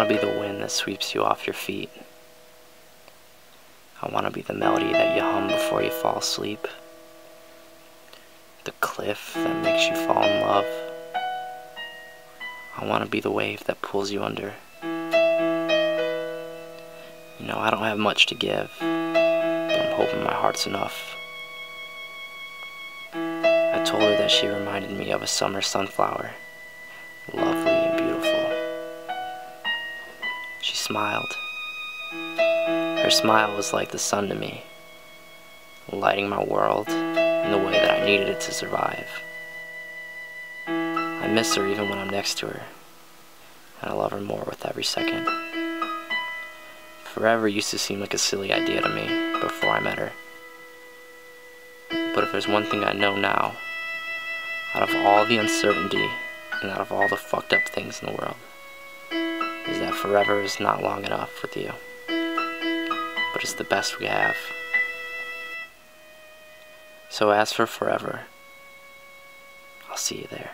want to be the wind that sweeps you off your feet. I want to be the melody that you hum before you fall asleep. The cliff that makes you fall in love. I want to be the wave that pulls you under. You know, I don't have much to give, but I'm hoping my heart's enough. I told her that she reminded me of a summer sunflower, lovely. She smiled. Her smile was like the sun to me, lighting my world in the way that I needed it to survive. I miss her even when I'm next to her, and I love her more with every second. Forever used to seem like a silly idea to me before I met her. But if there's one thing I know now, out of all the uncertainty and out of all the fucked up things in the world, forever is not long enough with you. But it's the best we have. So as for forever, I'll see you there.